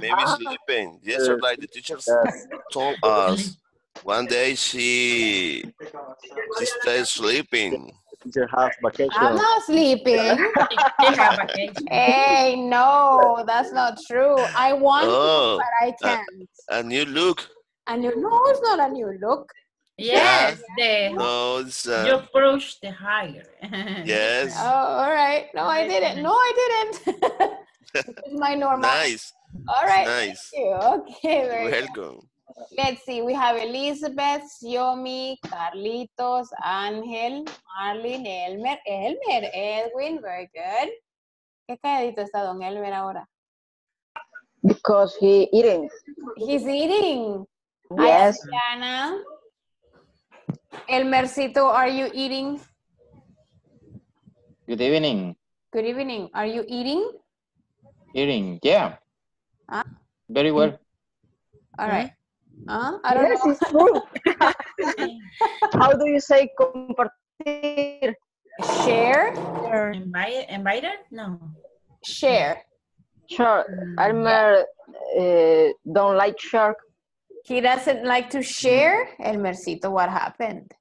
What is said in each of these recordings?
Maybe sleeping. Yesterday, the teachers told us one day she she stayed sleeping. Teacher has vacation. I'm not sleeping. They have vacation. Hey, no, that's not true. I want to, Oh, but I can't. a new look. And you know, it's not a new look. Yes, the, No, it's uh, you push the higher. yes, Oh, all right. No, I didn't. No, I didn't. It's my normal. nice, All right. nice. Thank you. Okay, very good. Welcome. Let's see. We have Elizabeth, Yomi, Carlitos, Ángel, Marlene, Elmer, Elmer, Edwin. Very good. ¿Qué calladito está don Elmer ahora? Because he eating. He's eating. Yes. Diana. Elmercito, are you eating? Good evening. Good evening. Are you eating? Hearing, yeah. Ah. Very well. All right. Uh, I don't Yes, know. it's true. How do you say compartir? Share? Invite, invited? No. Share. Sure. Elmer uh, don't like shark. He doesn't like to share. Elmercito, what happened?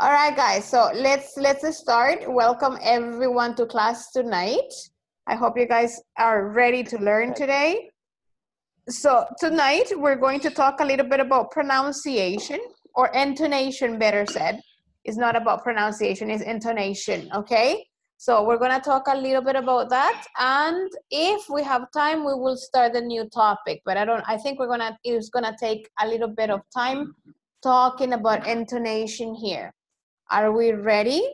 All right, guys. So let's let's start. Welcome everyone to class tonight. I hope you guys are ready to learn today. So tonight we're going to talk a little bit about pronunciation or intonation, better said. It's not about pronunciation, it's intonation, okay? So we're gonna talk a little bit about that. And if we have time, we will start a new topic. But I don't, I think we're gonna, it's gonna take a little bit of time talking about intonation here. Are we ready?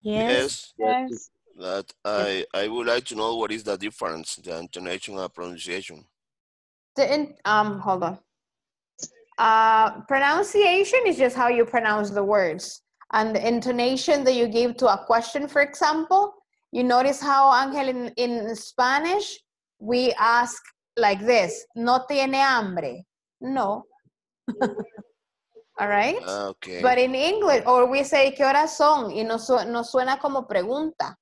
Yes, Yes. That I I would like to know what is the difference, the intonation and pronunciation. The in, um, hold on. Uh, pronunciation is just how you pronounce the words, and the intonation that you give to a question, for example. You notice how, Angel, in, in Spanish, we ask like this: "No tiene hambre?" No. All right. Ah, Okay. But in English, or we say "¿Qué horas son?" y nos, su- nos suena como pregunta.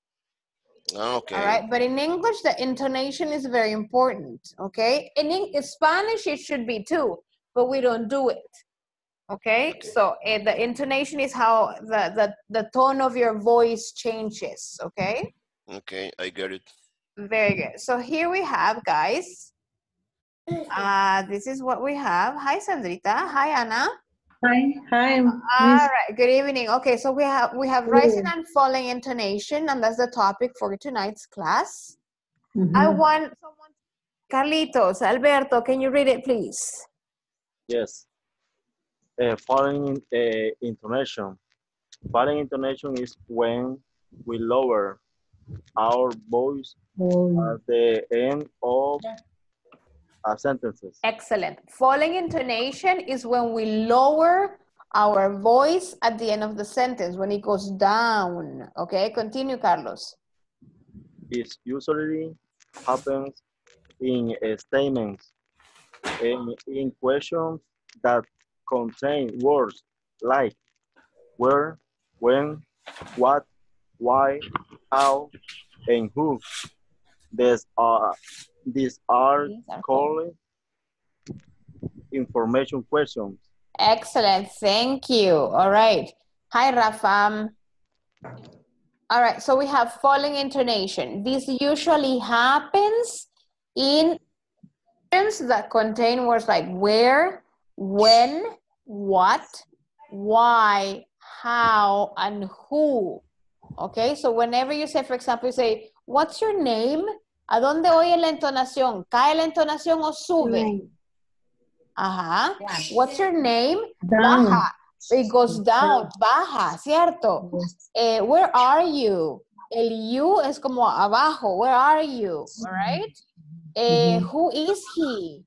Okay. All right, but in English, the intonation is very important. Okay, in, Eng- in Spanish, it should be too, but we don't do it. Okay, so eh, the intonation is how the, the the tone of your voice changes. Okay, Okay, I get it. very good. So here we have, guys. Uh, this is what we have. Hi, Sandrita. Hi, Anna. Hi, hi. All right. Good evening. Okay, so we have we have rising and falling intonation, and that's the topic for tonight's class. I Mhm. want someone. Carlitos, Alberto, can you read it, please? Yes. Uh, following uh, intonation. Falling intonation is when we lower our voice Oh, at the end of sentences. Excellent. Falling intonation is when we lower our voice at the end of the sentence, when it goes down. Okay, continue, Carlos. It usually happens in uh, statements and in questions that contain words like where, when, what, why, how, and who. Uh, these are, these are These are called information questions. Excellent. Thank you. All right. Hi, Rafa. All right. So we have falling intonation. This usually happens in sentences that contain words like where, when, what, why, how, and who. Okay. So whenever you say, for example, you say, what's your name? ¿A dónde oye la entonación? ¿Cae la entonación o sube? Ajá. What's your name? Down. Baja. It goes down, baja, ¿cierto? Eh, where are you? El you es como abajo. Where are you? All right. Eh, Who is he?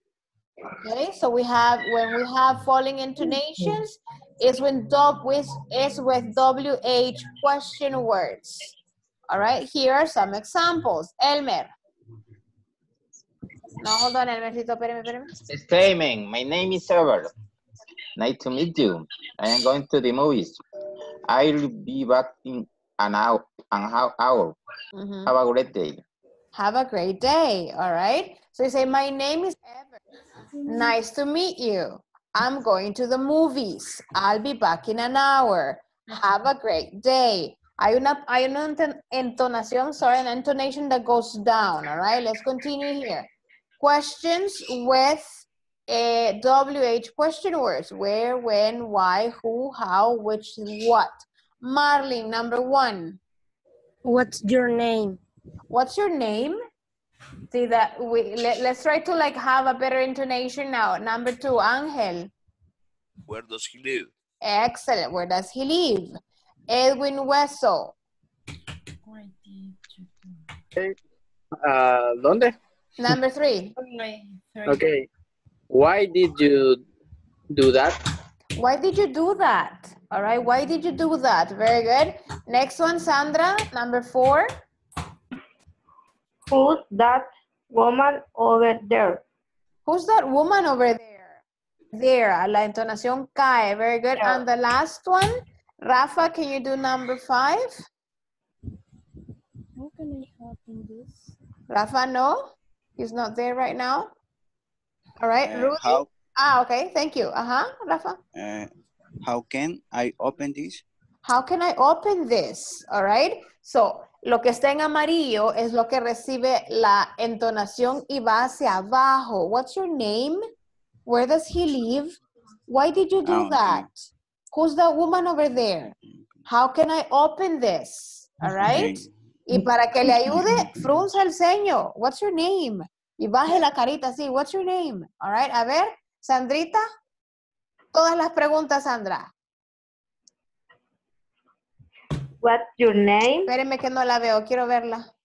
Okay, so we have when we have falling intonations is when dub with is with WH question words. All right, here are some examples. Elmer. No, hold on, Elmercito, espérame, espérame. Statement. My name is Ever. Nice to meet you. I am going to the movies. I'll be back in an hour. An hou- hour. Mhm. Have a great day. Have a great day. All right. So you say, My name is Ever. Nice to meet you. I'm going to the movies. I'll be back in an hour. Have a great day. Hay una, hay una enten- entonación, sorry, an intonation that goes down. All right. Let's continue here. Questions with eh, a WH question words. Where, when, why, who, how, which, what. Marlene, number one. What's your name? What's your name? See that we let, let's try to like have a better intonation now. Number two, Angel. Where does he live? Excellent. Where does he live? Edwin Wesso. Why did Ah, ¿Dónde? Number three. Three. Okay. Why did you do that? Why did you do that? All right. Why did you do that? Very good. Next one, Sandra. Number four. Who's that woman over there? Who's that woman over there? There. La entonación cae. Very good. Yeah. And the last one, Rafa, can you do number five? How can I help in this? Rafa, no? He's not there right now? All right, Uh, Rudy? how Ah, okay, thank you. Uh-huh, Rafa. uh, how can I open this? How can I open this? All right. So, lo que está en amarillo es lo que recibe la entonación y va hacia abajo. What's your name? Where does he live? Why did you do that? okay. Who's that woman over there? How can I open this? All right. Okay. Y para que le ayude, frunza el ceño. What's your name? Y baje la carita así. What's your name? All right. A ver, Sandrita. Todas las preguntas, Sandra. What's your name? Espérenme que no la veo. Quiero verla.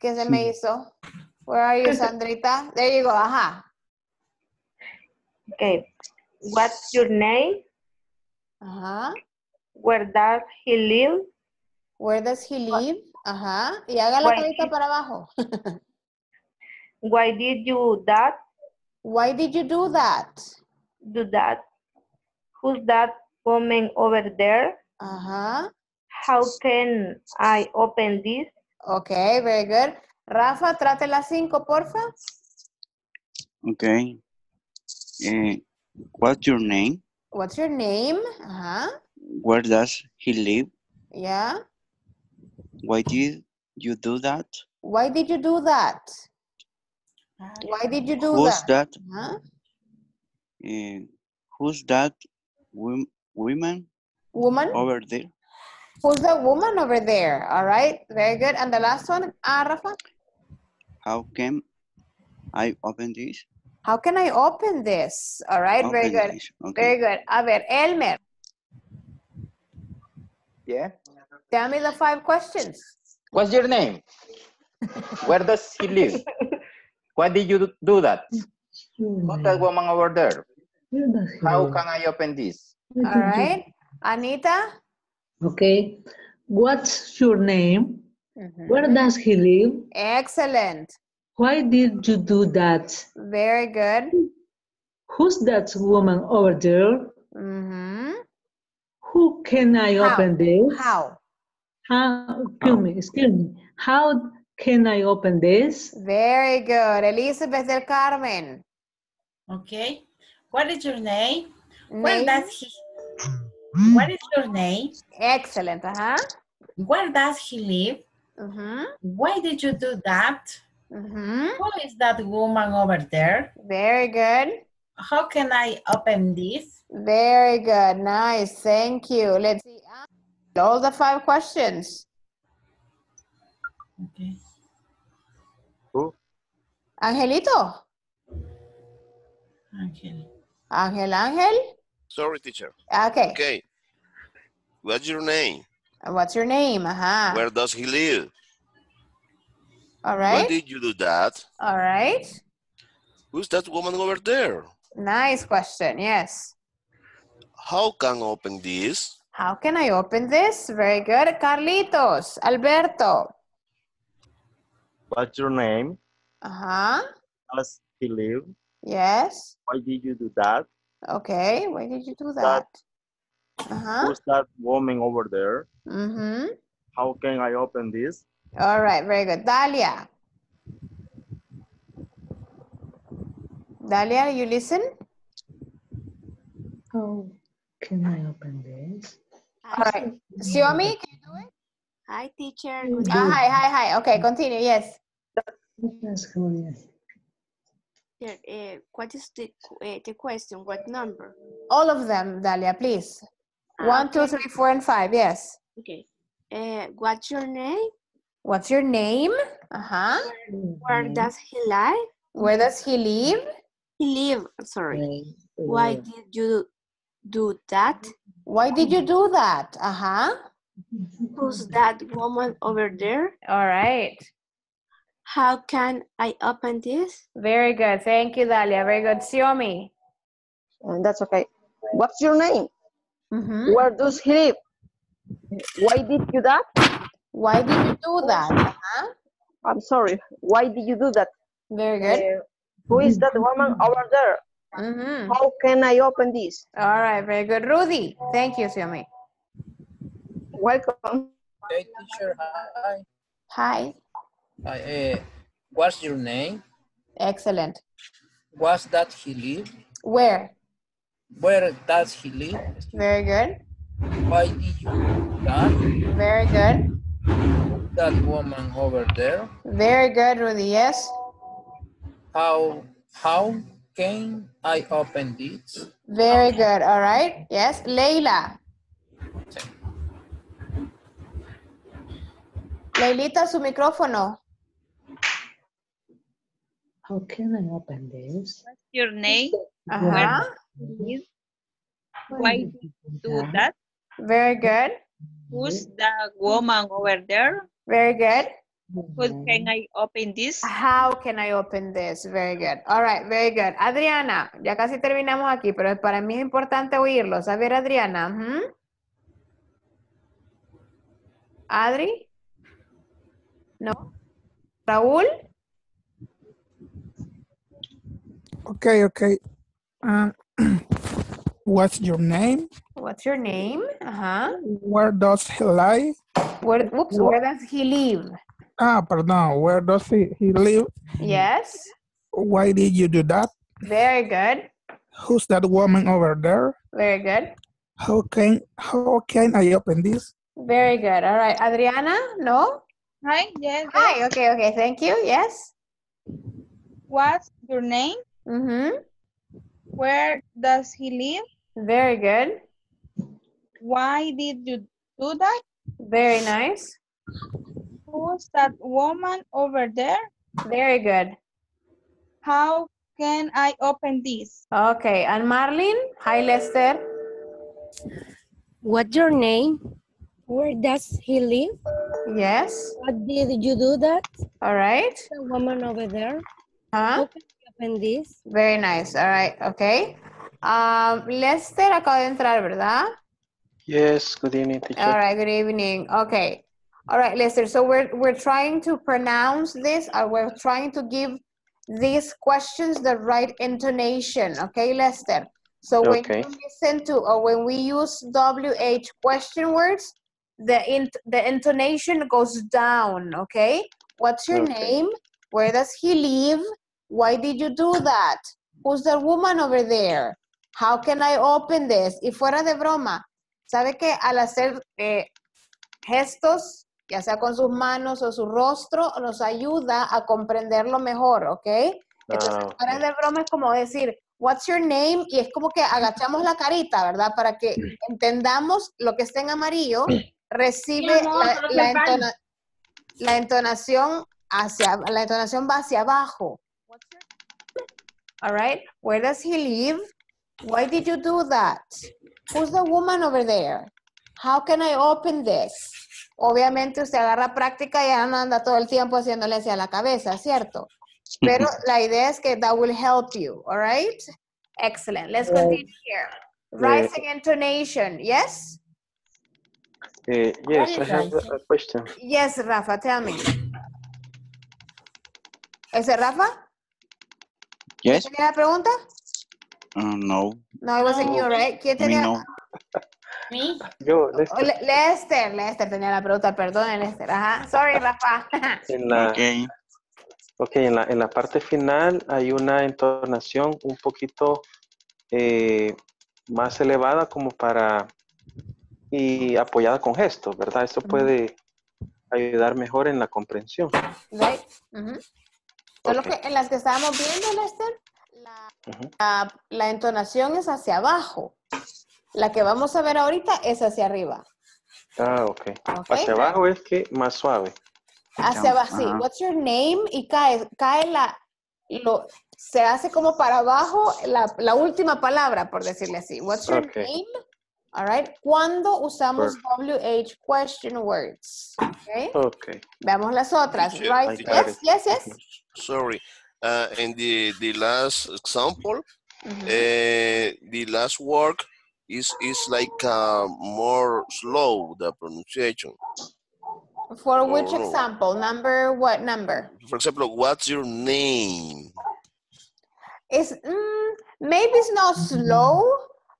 ¿Qué se me hizo? Where are you, Sandrita? There you go. Ajá. Okay. What's your name? Ajá. Where does he live? Where does he live? Ajá. Y haga la Why carita para abajo. Why did you that? Why did you do that? Do that? Who's that woman over there? Ajá. How can I open this? Okay, very good. Rafa, trate las cinco, porfa. Okay. Uh, what's your name? What's your name? Ajá. Where does he live? Yeah. Why did you do that? Why did you do that? Ah, Why did you do Who's that? that? Ajá. Uh, who's that wom- woman Woman? over there? Who's the woman over there? All right, very good. And the last one, ah, Rafa? How can I open this? How can I open this? All right, very good. Okay. Very good. A ver, Elmer, Yeah. tell me the five questions. What's your name? Where does he live? Why did you do that? Who's that woman over there? How can I open this? All right. Anita? Okay. What's your name? Mhm. Where does he live? Excellent. Why did you do that? Very good. Who's that woman over there? hmm Who can I How? open this? How? How? Excuse me. Excuse me. How can I open this? Very good. Elizabeth del Carmen. Okay. What is your name? Where does he? What is your name? Excellent. Uh-huh. Where does he live? Mm-hmm. Why did you do that? Mm-hmm. Who is that woman over there? Very good. How can I open this? Very good. Nice. Thank you. Let's see. All the five questions. Okay. Who? Angelito. Ángel. Ángel, Ángel. Sorry, teacher. Okay. Okay. What's your name? What's your name? Uh-huh. Where does he live? All Why did you do that? All right. Who's that woman over there? Nice question. Yes. How can I open this? How can I open this? Very good. Carlitos. Alberto. What's your name? Uh-huh. Does he live? Yes. Why did you do that? Okay. Why did you do that? That- Uh-huh. Who's that woman over there? Mm-hmm. How can I open this? All right, very good. Dalia. Dalia, you listen? Oh, can I open this? All right. Xiomi, can you do it? Hi, teacher. Ah, hi, hi, hi. Okay, continue. Yes. Yes, Yeah, eh, uh, what is the, uh, the question? What number? All of them, Dalia, please. Ah, One, two, three, four, One, okay. two, three, four, and five. Yes. Okay. Uh, what's your name? What's your name? Uh-huh. Where does he live? Where does he live? He live. Sorry. Why did you do that? Why did you do that? Uh-huh. Who's that woman over there? All right. How can I open this? Very good. Thank you, Dalia. Very good. Xiomi. And that's okay. What's your name? Mm-hmm. Where does he live? Why did you that? Why did you do that? Uh-huh. I'm sorry. Why did you do that? Very good. Uh, who is that woman over there? Mm-hmm. How can I open this? All right. Very good. Rudy. Thank you, Xiomi. Welcome. Hey, teacher, hi. Hi. Hi, uh, what's your name? Excellent. What's that he live? Where? Where does he live? Very good. Why did you do that? Very good. That woman over there. Very good, Rudy. Yes. How how can I open this? Very good. All right. Yes. Leila. Leilita, su micrófono. How can I open this? What's your name? Ajá. Is why did you do that? Very good. Who's the woman over there? Very good. How can I open this? How can I open this? Very good. All right, very good. Adriana, ya casi terminamos aquí, pero para mí es importante oírlos. A ver, Adriana. Adri? No. Raúl? Okay, okay. Um, what's your name? What's your name? Uh-huh. Where does he lie? Where, oops, where does he live? Ah, pardon. Where does he, he live? Yes. Why did you do that? Very good. Who's that woman over there? Very good. How can how can I open this? Very good. All right. Adriana? No? Hi, yes. Hi. Okay, okay. Thank you. Yes. What's your name? Mm-hmm. Where does he live? Very good. Why did you do that? Very nice. Who's that woman over there? Very good. How can I open this? Okay. And Marlene? Hi, Lester. What's your name? Where does he live? Yes. What did you do that? All right. The woman over there. Huh? How can I open this? Very nice. All right. Okay. Um, Lester acaba de entrar, ¿verdad? Yes, good evening, teacher. All right. Good evening. Okay. All right, Lester. So we're we're trying to pronounce this, or we're trying to give these questions the right intonation. Okay, Lester. So when Okay. you listen to or when we use WH question words, the int the intonation goes down. Okay. What's your Okay. name? Where does he live? Why did you do that? Who's the woman over there? How can I open this? Y fuera de broma, ¿sabe que al hacer eh, gestos, ya sea con sus manos o su rostro, nos ayuda a comprenderlo mejor, ¿ok? Entonces, Ah, fuera de broma es como decir, what's your name? Y es como que agachamos la carita, ¿verdad? Para que entendamos lo que está en amarillo, recibe amor, la, entona- la entonación hacia, la entonación va hacia abajo. All right. Where does he live? Why did you do that? Who's the woman over there? How can I open this? Obviamente usted agarra práctica y ya no anda todo el tiempo haciéndole hacia la cabeza, ¿cierto? Pero la idea es que that will help you, all right? Excellent. Let's continue here. Rising intonation, yes? Uh, yes, I have a question. Yes, Rafa, tell me. ¿Ese Rafa? Yes? ¿Tenía la pregunta? Uh, no. No, it wasn't you, right? ¿Quién tenía? no. Me? Yo, Oh, Lester, Le- Lester, Lester tenía la pregunta, perdón, Lester. Ajá. Sorry, Rafa. en la, Okay. Ok, en la, en la parte final hay una entonación un poquito eh, más elevada como para y apoyada con gestos, ¿verdad? Esto puede ayudar mejor en la comprensión. Right? Que en las que estábamos viendo, Lester, la, la- la entonación es hacia abajo. La que vamos a ver ahorita es hacia arriba. Ah, ok. Ok. Hacia abajo es que más suave. Hacia abajo, sí. Ajá. What's your name? Y cae, cae la, lo, se hace como para abajo la, la última palabra, por decirle así. What's your Ok. name? All right. ¿Cuándo usamos WH question words? Okay. Ok. Veamos las otras. Right. Yes, yes, yes. Sorry. Uh, in the, the last example, Mhm. uh, the last word is, is like uh, more slow, the pronunciation. For which Oh, no. example? Number, what number? For example, what's your name? It's, mm, maybe it's not slow,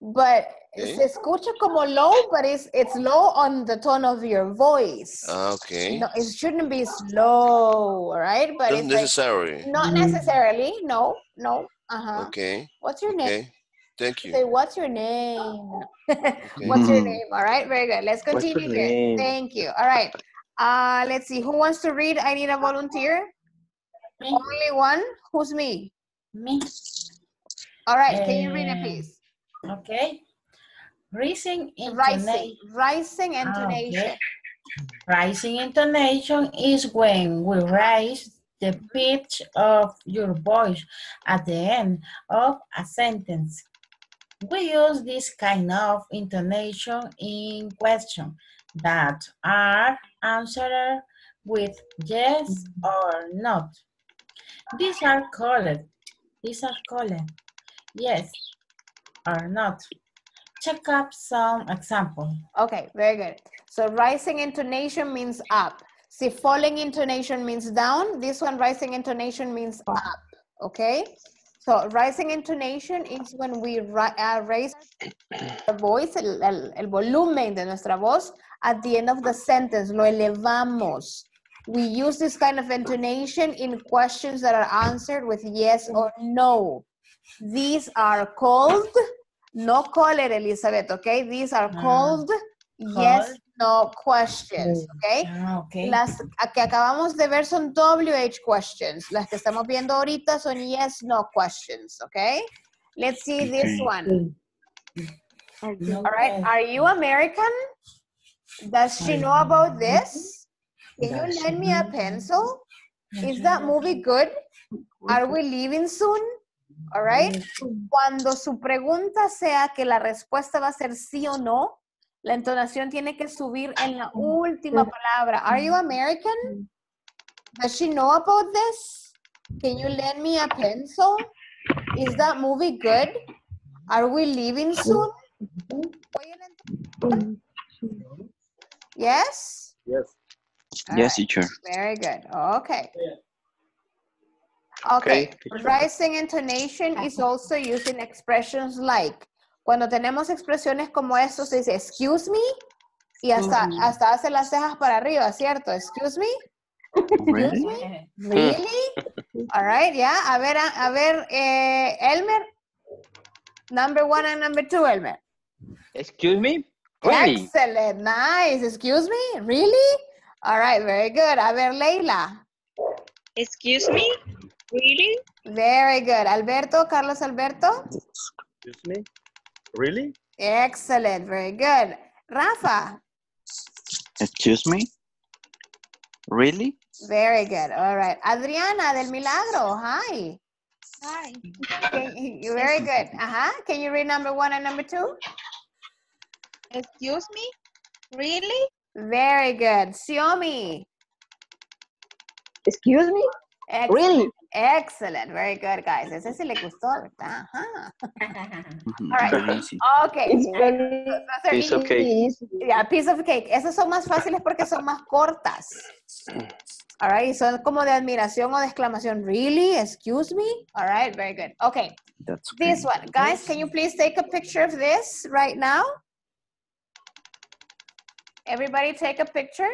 but Okay. se escucha como low, but it's, it's low on the tone of your voice. Ah, Okay. No, it shouldn't be slow, right? But Not it's like- not necessarily. No, no. Uh-huh. Okay. What's your name? Okay. Thank you. Say, what's your name? What's your Mhm. name? All right, very good. Let's continue here. Thank you. All right. Uh, let's see. Who wants to read? I need a volunteer. Only one. Who's me? Me. All right. Can you read it, Eh, please? Okay. Rising Rising. intonation. Rising Ah, intonation. okay. Rising intonation is when we raise the pitch of your voice at the end of a sentence. We use this kind of intonation in questions that are answered with yes or not. These are called, these are called yes or not. Check up some example. Okay, very good. So rising intonation means up. See, falling intonation means down. This one, rising intonation means up. Okay? So rising intonation is when we uh, raise the voice, el, el- el volumen de nuestra voz at the end of the sentence. Lo elevamos. We use this kind of intonation in questions that are answered with yes or no. These are called, no color, Elizabeth, okay? These are called yes, no questions, okay? Ah, okay. Las que acabamos de ver son WH questions. Las que estamos viendo ahorita son yes, no questions, okay? Let's see this one. All right, are you American? Does she know about this? Can you lend me a pencil? Is that movie good? Are we leaving soon? All right. Cuando su pregunta sea que la respuesta va a ser sí o no, la entonación tiene que subir en la última palabra. Are you American? Does she know about this? Can you lend me a pencil? Is that movie good? Are we leaving soon? Yes? Yes. Yes, teacher. Very good. Okay. Okay. Rising intonation is also used in expressions like cuando tenemos expresiones como esto se dice excuse me y hasta, hasta hace las cejas para arriba, ¿cierto? Excuse me. Really? Really? All right, yeah. A ver, a, a ver, eh, Elmer. Number one and number two, Elmer. Excuse me? Really? Excellent, nice. Excuse me, really? All right, very good. A ver, Leila. Excuse me? Really? Very good. Alberto, Carlos Alberto. Excuse me? Really? Excellent, very good. Rafa. Excuse me? Really? Very good. All right. Adriana del Milagro. Hi. Hi. You- very good. Uh-huh. Can you read number one and number two? Excuse me? Really? Very good. Xiomi. Excuse me? Excellent. Really? Excellent. Very good, guys. Ese sí le gustó, ¿verdad? Ajá. All right. Okay. It's very Piece of cake. Yeah, piece of cake. Esas son más fáciles porque son más cortas. All right, son como de admiración o de exclamación. Really? Excuse me? All right, very good. Okay, That's this one. Guys, can you please take a picture of this right now? Everybody take a picture.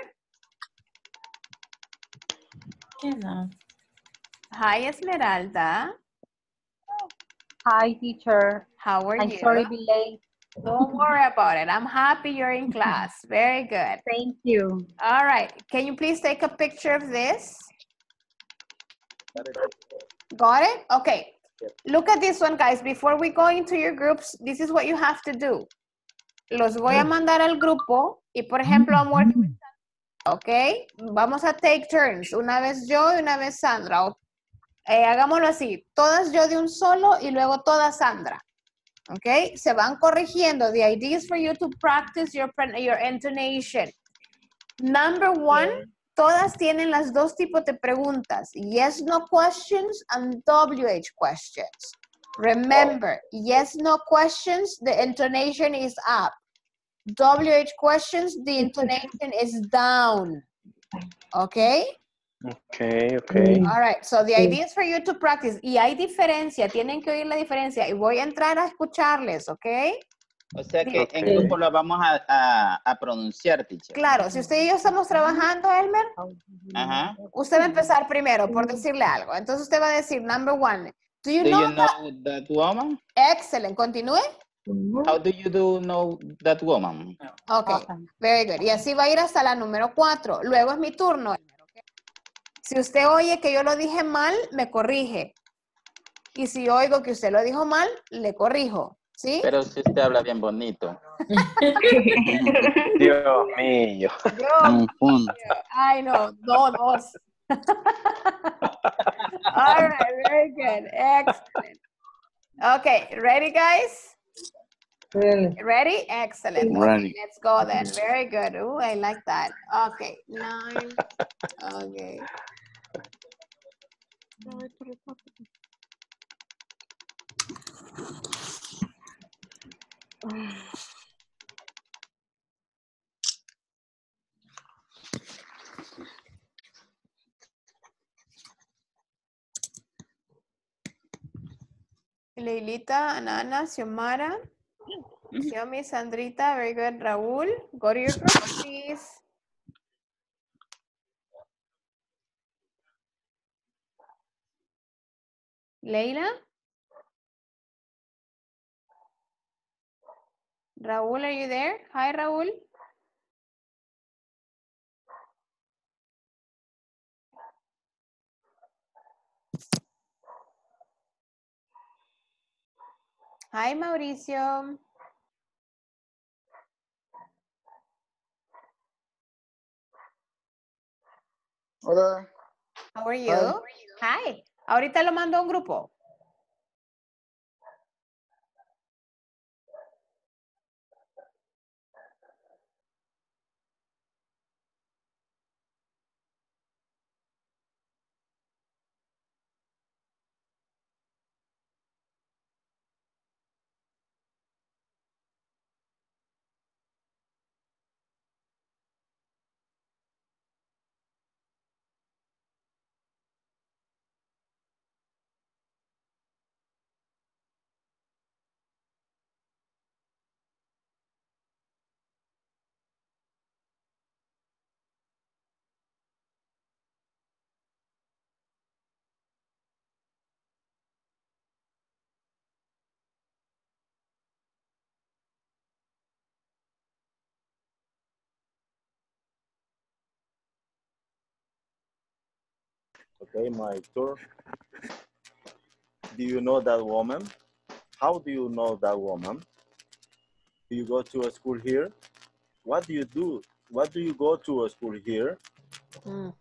Hi, Esmeralda. Hi, teacher. How are I'm you? sorry to be late. Don't worry about it. I'm happy you're in class. Very good. Thank you. All right. Can you please take a picture of this? Got it? Okay. Look at this one, guys. Before we go into your groups, this is what you have to do. Los voy a mm. mandar al grupo y, por ejemplo, I'm working with Sandra, ¿ok? Vamos a take turns. Una vez yo y una vez Sandra. o- eh, hagámoslo así. Todas yo de un solo y luego todas Sandra. ¿Ok? Se van corrigiendo. The idea is for you to practice your, your intonation. Number one, todas tienen las dos tipos de preguntas. Yes, no questions and WH questions. Remember, yes, no questions, the intonation is up. WH questions, the intonation is down. Okay? Okay, okay. All right, so the idea is for you to practice. Y hay diferencia, tienen que oír la diferencia. Y voy a entrar a escucharles, ¿ok? O sea que en grupo lo vamos a, a, a pronunciar, teacher. Claro, si usted y yo estamos trabajando, Elmer, Ajá. usted va a empezar primero por decirle algo. Entonces usted va a decir, number one, do you Do know you know that woman? Excellent, continúe. How do you do know that woman? Ok, very good. Y así va a ir hasta la número cuatro. Luego es mi turno. Si usted oye que yo lo dije mal, me corrige. Y si oigo que usted lo dijo mal, le corrijo. ¿Sí? Pero si usted habla bien bonito. Dios mío. Yo, Confunde. ay no, no, dos. All right, very good. Excellent. Okay, ready guys? Really? Ready? Excellent. Okay, let's go then. Very good. Ooh, I like that. Okay, nine. Okay. Leilita, Anana, Xiomara, Xiomi, Sandrita, very good. Raúl, go to your group, please. Leila? Raúl, are you there? Hi, Raúl. Hi, Mauricio. Hola. How are you? Hi. Ahorita lo mando a un grupo. Okay, my turn. Do you know that woman? How do you know that woman? Do you go to a school here? What do you do? What do you go to a school here? Mm.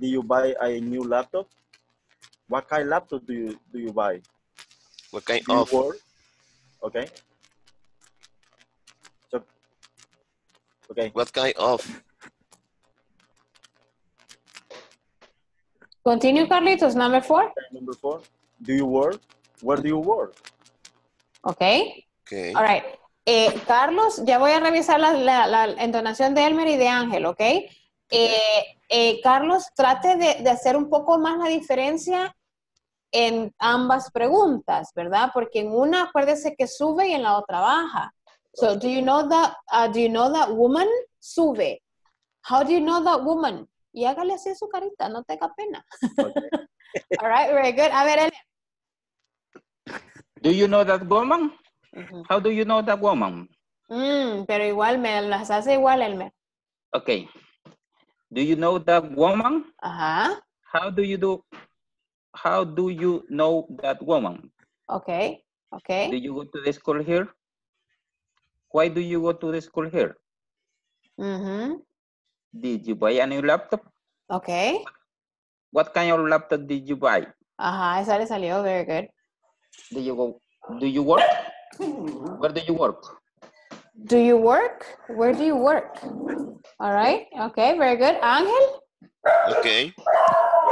Do you buy a new laptop? What kind of laptop do you do you buy? What kind Do of? work? Okay. So, okay. What kind of? Continue, Carlitos, number four. Number four. Do you work? Where do you work? Okay. Okay. All right. Eh, Carlos, ya voy a revisar la, la- la entonación de Elmer y de Ángel, ¿ok? Eh, eh, Carlos, trate de, de hacer un poco más la diferencia en ambas preguntas, ¿verdad? Porque en una, acuérdese que sube y en la otra baja. So, do you know that, uh, do you know that woman? Sube. How do you know that woman? Y hágale así su carita, no tenga pena. All right, very good. A ver, Elmer. Do you know that woman? How do you know that woman? Mm, pero igual me las hace igual, Elmer. Okay. Do you know that woman? Ajá. How do you do? How do you know that woman? Okay, okay. Do you go to the school here? Why do you go to the school here? Mhm. Did you buy a new laptop? Okay. What kind of laptop did you buy? Ajá, esa le salió, very good. Do you go? Do you work? Where do you work? Do you work? Where do you work? All right, okay, very good. Ángel? Okay.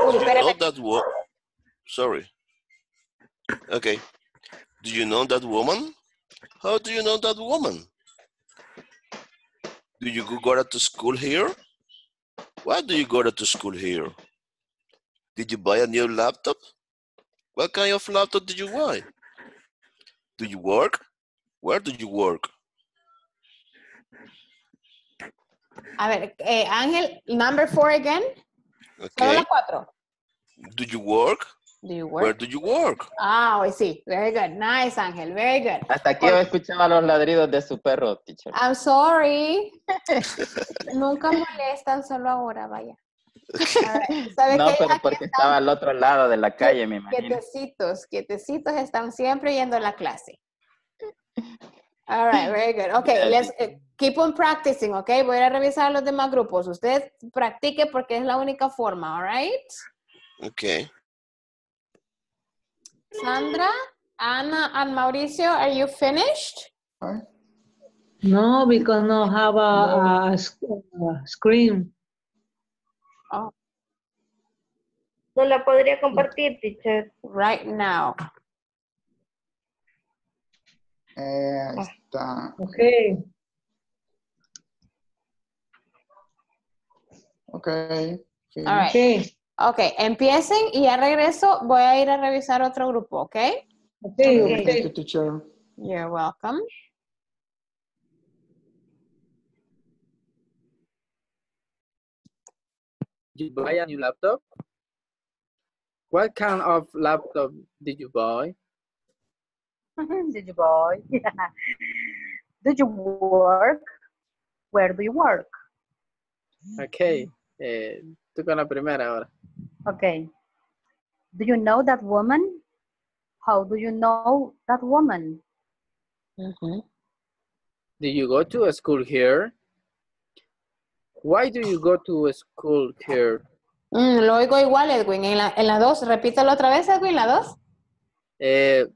Uy, Do you know that wo- Sorry. Okay. Do you know that woman? How do you know that woman? Do you go go to school here? Why do you go to school here? Did you buy a new laptop? What kind of laptop did you buy? Do you work? Where do you work? A ver, eh, Ángel, number four again. Solo Okay. la cuatro. Do you work? Do you Where work? do you work? Ah, hoy sí. Very good. Nice, Ángel. Very good. Hasta aquí yo escuchaba los ladridos de su perro, teacher. I'm sorry. Nunca molestan, solo ahora, vaya. Alright. ¿Sabe No, pero porque están estaba al otro lado de la calle, me imagino. Quietecitos, quietecitos están siempre yendo a la clase. All right, very good. Okay, Yeah, let's eh, keep on practicing, okay? Voy a revisar los demás grupos. Usted practique porque es la única forma, all right? Okay. Sandra, Anna, and Mauricio, are you finished? No, because no have a, a a screen. Oh. No la podría compartir, teacher. Right now. Eh, ahí está. Okay. Okay. finish. All right. Okay. Okay, empiecen y ya regreso. Voy a ir a revisar otro grupo, okay? Okay. Okay, Okay. Thank you, teacher. You're welcome. Did you buy a new laptop? What kind of laptop did you buy? Did you buy? Do you work? Where do you work? Ok, eh, tú con la primera ahora. Okay. Do you know that woman? How do you know that woman? Do you go to a school here? Why do you go to a school here? Mm, lo oigo igual, Edwin. En la, en la dos, repítalo otra vez, Edwin, la dos. Eh,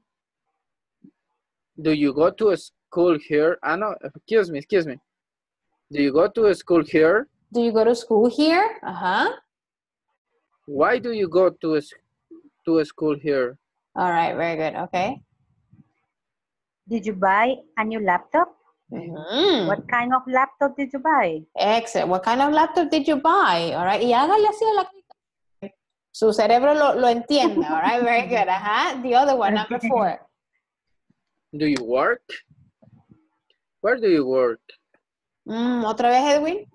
do you go to a school here? Ah, no, excuse me, excuse me. Do you go to a school here? Do you go to school here? Ajá. Why do you go to a, s- to a school here? All right, very good. Okay. Did you buy a new laptop? Mm. What kind of laptop did you buy? Excellent. What kind of laptop did you buy? All right. Y hágale así a la. Su cerebro lo, lo entiende. All right, very good. Ajá. The other one, number four. Do you work? Where do you work? Mm, Otra vez, Edwin.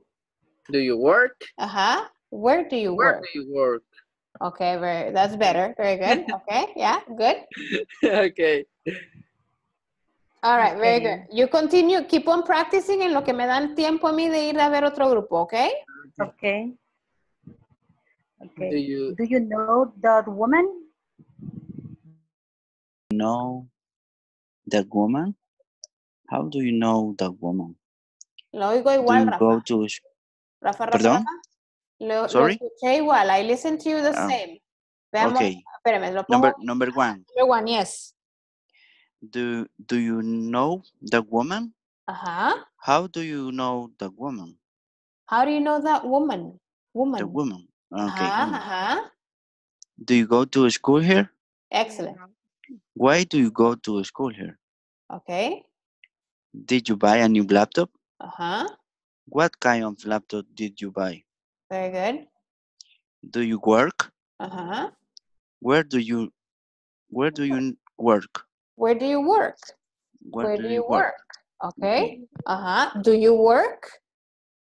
Do you work? Ajá. Where do you Where work? Where do you work? Okay, very, that's better. Very good. Okay, yeah, good. okay. All right, very Okay. good. You continue, keep on practicing en lo que me dan tiempo a mí de ir a ver otro grupo, okay? Okay. Okay. Do you Do you know that woman? Know that woman? How do you know that woman? Lo oigo Do igual, you Rafa. go to sch- Rafa, Rafa, Perdón? Rafa. Lo, lo Sorry? escuché igual. I listen to you the Ah, same. Veamos. Okay. Espérame, lo pongo. Number number one. Number one, yes. Do do you know the woman? Ajá. How do you know the woman? How do you know that woman? Woman. The woman. Okay. Ajá, woman. ajá. Do you go to school here? Excellent. Why do you go to school here? Okay. Did you buy a new laptop? Ajá. What kind of laptop did you buy? Very good. Do you work? Ajá. Where do you where do you work? Where do you work? Where, do you work? Okay. Ajá. Do you work?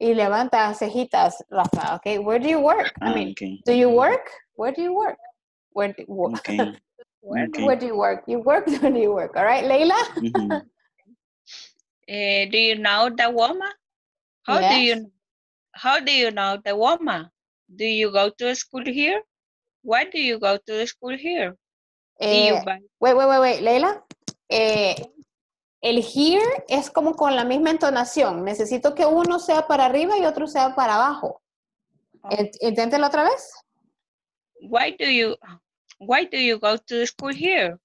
y levanta cejitas, Rafa, okay? Where do you work? I Ah, mean, okay. do you work? Where do you work? Where do, wo- Okay. where, Okay. where do you work? You work, where do you work? All right, Leila? Mhm. Eh, do you know the woman? How do you how do you know the woman? Do you go to school here? Why do you go to school here? Eh, wait, wait, wait, wait, Leila. Eh, el here es como con la misma entonación. Necesito que uno sea para arriba y otro sea para abajo. Int- Inténtelo otra vez. why do you why do you go to school here?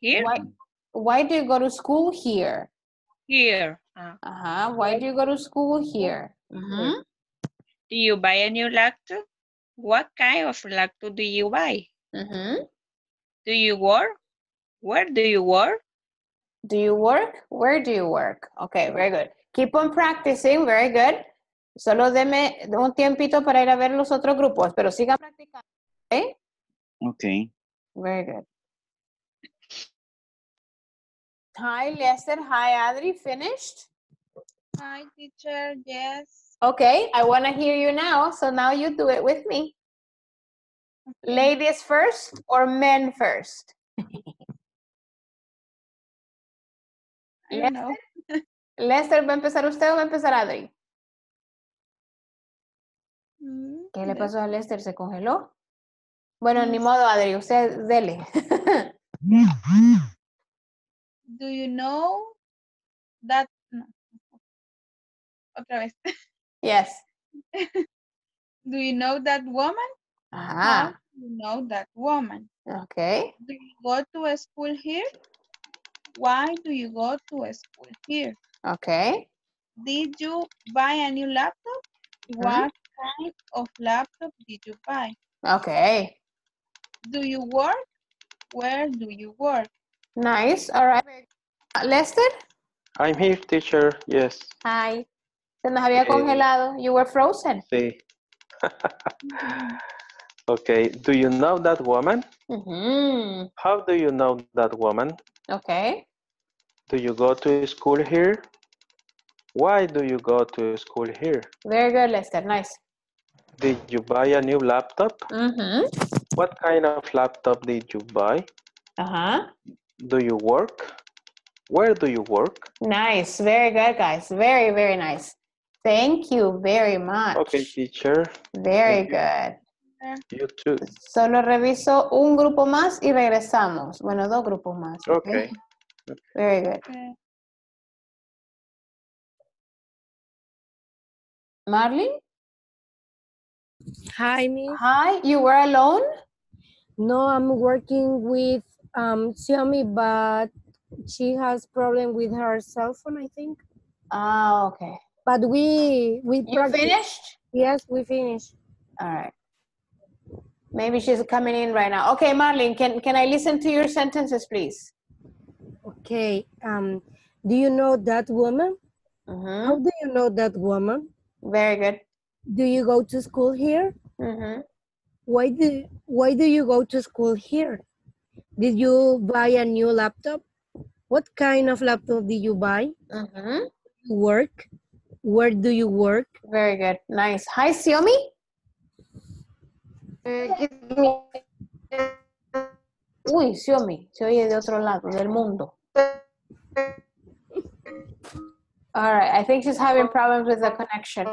Here? Why, why do you go to school here? Here. Ah. Ajá. Why do you go to school here? Ujú. Do you buy a new laptop? What kind of laptop do you buy? Ujú. Do you work? Where do you work? Do you work? Where do you work? Okay, very good. Keep on practicing, very good. Solo deme un tiempito para ir a ver los otros grupos, pero sigan practicando. ¿ok? Okay. Very good. Hi, Lester. Hi, Adri. Finished? Hi, teacher. Yes. Okay, I want to hear you now, so now you do it with me. Ladies first or men first? I. Lester, ¿va a empezar usted o va a empezar Adri? Mm, ¿Qué le pasó a Lester? ¿Se congeló? Bueno, ni modo, Adri, usted dele. Do you know that? No. Otra vez. yes. Do you know that woman? ah you know that woman? Okay. Do you go to a school here? Why do you go to a school here? Okay. Did you buy a new laptop? What kind of laptop did you buy? Okay. Do you work? Where do you work? Nice. All right. Uh, Lester? I'm here, teacher. Yes. Hi. Se nos había Eh, congelado. You were frozen. Sí. okay. Do you know that woman? Mhm. How do you know that woman? Okay. Do you go to school here? Why do you go to school here? Very good, Lester. Nice. Did you buy a new laptop? Mhm. What kind of laptop did you buy? Uh-huh. Do you work? Where do you work? Nice. Very good, guys. Very, very nice. Thank you very much. Okay, teacher. Very Thank good. You too. Solo reviso un grupo más y regresamos. Bueno, dos grupos más. Okay. Very good. Marlene? Hi, Miss. Hi, you were alone? No, I'm working with um Xiomi, but she has problem with her cell phone, I think. Ah, okay. But we we finished? Yes, we finished. All right. Maybe she's coming in right now. Okay, Marlene, can, can I listen to your sentences, please? Okay. Um, do you know that woman? How do you know that woman? Very good. Do you go to school here? Mm-hmm. Why do Why do you go to school here? Did you buy a new laptop? What kind of laptop did you buy? Mm-hmm. Work? Where do you work? Very good. Nice. Hi, Xiomi. Eh, give me- Uy, Xiomi, se oye de otro lado del mundo. All right, I think she's having problems with the connection.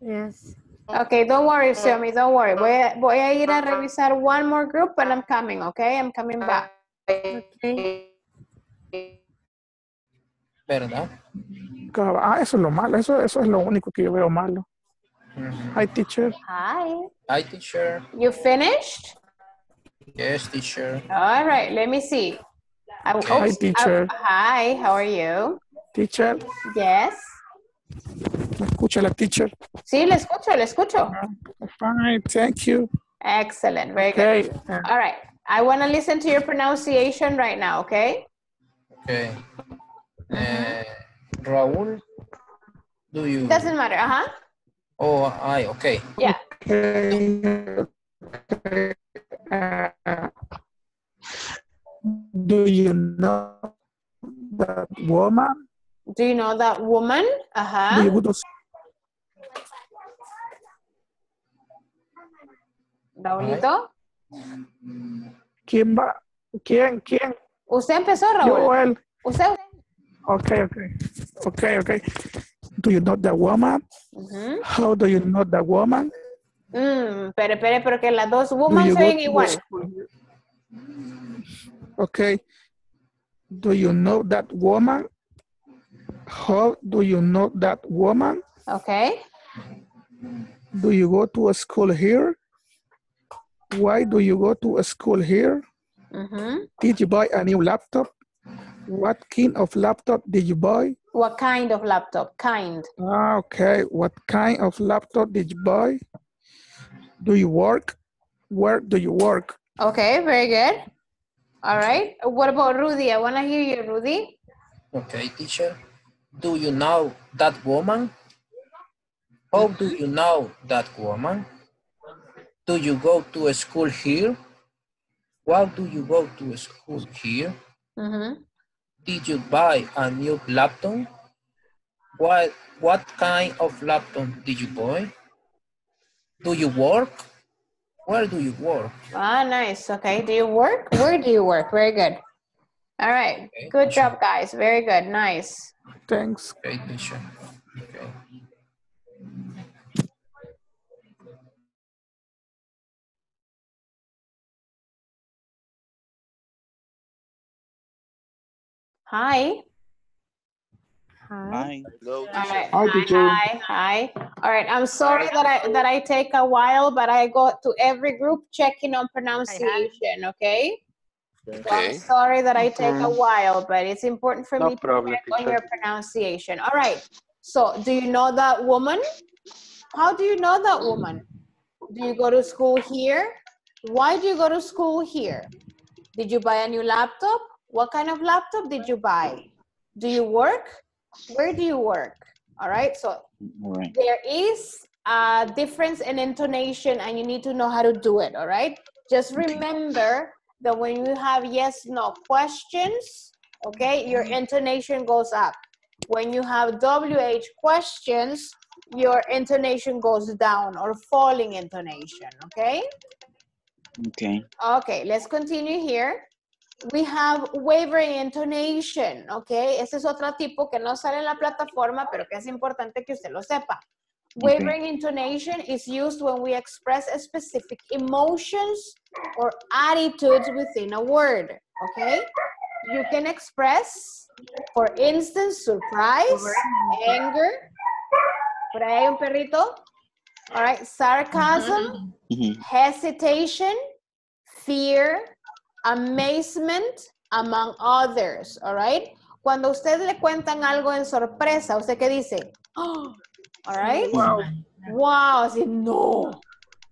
Yes. Okay, don't worry, Xiomi, don't worry. Voy a, voy a ir a revisar one more group and I'm coming, okay? I'm coming back. Okay. ¿Verdad? Cab- Ah, eso es lo malo, eso, eso es lo único que yo veo malo. Hi, teacher. Hi. Hi, teacher. You finished? Yes, teacher. All right, let me see. I, Hi, oops, I- teacher. hi, how are you? Teacher, Yes. ¿Me escucha la teacher? Sí, le escucho, le escucho. Fine, thank you. Excellent, very Okay. good. All right, I want to listen to your pronunciation right now, okay? Okay. Eh, Raúl, do you? Doesn't matter, uh-huh. Oh, I, okay. Yeah. Uh, do you know that woman? Do you know that woman? Ajá. Do you to Raulito. ¿Quién va? ¿Quién? ¿Quién? Usted empezó, Yo Raúl. o él. Usted. Okay, okay. Okay, okay. Do you know the woman? Ujú. How do you know the woman? Mm, pero, pero, pero que las dos Do women to igual. Okay. Do you know that woman? How do you know that woman? Okay. Do you go to a school here? Why do you go to a school here? Ujú. Did you buy a new laptop? What kind of laptop did you buy? What kind of laptop? Kind. Ah, okay. What kind of laptop did you buy? Do you work? Where do you work? Okay, very good. All right. What about Rudy? I want to hear you, Rudy. Okay, teacher. Do you know that woman? How do you know that woman? Do you go to a school here? Why do you go to a school here? Mhm. Did you buy a new laptop? What, what kind of laptop did you buy? Do you work? Where do you work? Ah, nice. Okay. Do you work? Where do you work? Very good. All right. Good job, guys. Very good. Nice. Thanks. Okay, teacher. Okay. Hi. Hi. Hello, All right. Hi, teacher. Hi. Hi. All right. I'm sorry that I that I take a while, but I go to every group checking on pronunciation. Okay. So I'm sorry that I take a Mhm. while, but it's important for No me to problem, check on your pronunciation. All right. So, do you know that woman? How do you know that woman? Do you go to school here? Why do you go to school here? Did you buy a new laptop? What kind of laptop did you buy? Do you work? Where do you work? All right. So, All right. there is a difference in intonation and you need to know how to do it all right just remember that when you have yes no questions okay your mm-hmm. intonation goes up when you have wh questions your intonation goes down or falling intonation okay Okay. Okay, let's continue here. We have wavering intonation, okay? Ese es otro tipo que no sale en la plataforma, pero que es importante que usted lo sepa. Okay. Intonation is used when we express a specific emotions or attitudes within a word, okay? You can express, for instance, surprise, anger. Por ahí hay un perrito. All right, sarcasm, Mhm. hesitation, fear, amazement, among others, all right? Cuando usted le cuentan algo en sorpresa, ¿usted qué dice? Oh, all right? Wow. Wow, así, no.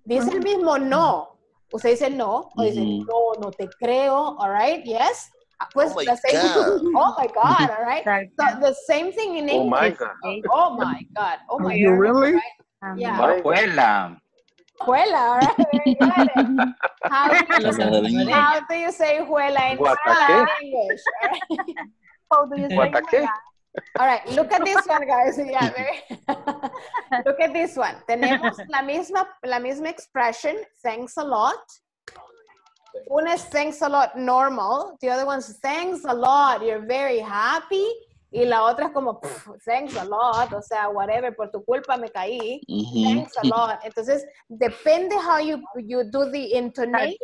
Dice el mismo no. Usted dice no, o dice Ujú. no, no te creo, all right? Yes? Ah, Pues Oh my the same, God. oh my God, all right? So the same thing in English. Oh my God. Oh my God, oh Are my you God. really? Yeah. My God. Escuela. Juela, all right? How do you, Los salvadoreños. how do you say juela in Guataqué. English? All right. How do you say Guataqué. All right, look at this one, guys. Yeah, very. look at this one. Tenemos la misma, la misma expression, thanks a lot. Una es thanks a lot normal. The other one's thanks a lot. You're very happy. Y la otra es como, "Pff, thanks a lot. O sea, whatever, por tu culpa me caí. Thanks a lot. Entonces, depende how you, you do the intonation.